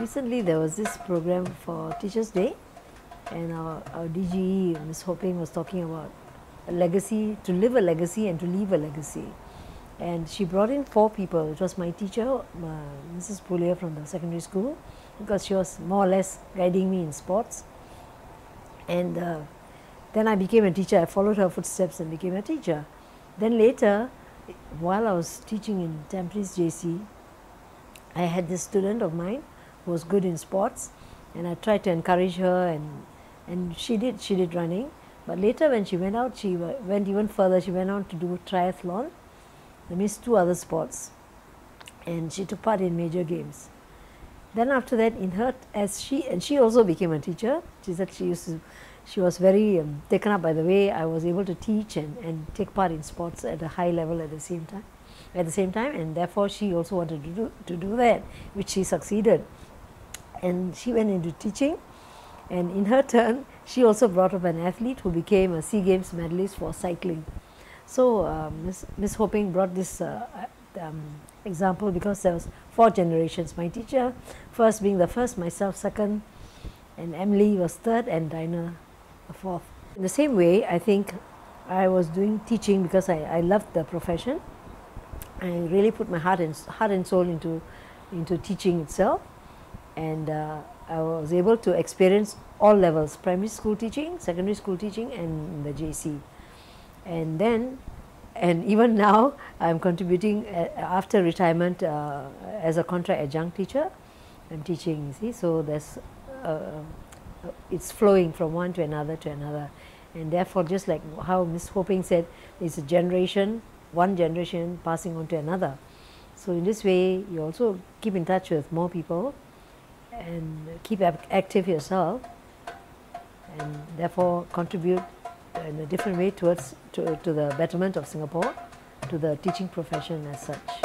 Recently there was this program for Teachers Day and our, our DGE, Ms. Ho Peng was talking about a legacy, to live a legacy and to leave a legacy. And she brought in four people. It was my teacher, uh, Mrs. Pulia from the secondary school, because she was more or less guiding me in sports. And uh, then I became a teacher. I followed her footsteps and became a teacher. Then later, while I was teaching in Tampines JC, I had this student of mine who was good in sports and I tried to encourage her and, and she did, she did running. But later when she went out, she went even further, she went on to do triathlon, that means two other sports and she took part in major games. Then after that in her, as she, and she also became a teacher, she said she used to, she was very um, taken up by the way I was able to teach and, and take part in sports at a high level at the same time at the same time and therefore she also wanted to do, to do that which she succeeded and she went into teaching and in her turn she also brought up an athlete who became a SEA Games medalist for cycling. So uh, Miss, Miss Ho Peng brought this uh, um, example because there was four generations. My teacher first being the first, myself second and Emily was third and Dinah the fourth. In the same way I think I was doing teaching because I, I loved the profession. I really put my heart and, heart and soul into, into teaching itself and uh, I was able to experience all levels primary school teaching, secondary school teaching and the JC. And then and even now I'm contributing uh, after retirement uh, as a contract adjunct teacher. I'm teaching, see, so there's uh, Uh, it's flowing from one to another to another. And therefore, just like how Ms. Ho Peng said, it's a generation, one generation passing on to another. So in this way, you also keep in touch with more people and keep active yourself and therefore contribute in a different way towards to, to the betterment of Singapore, to the teaching profession as such.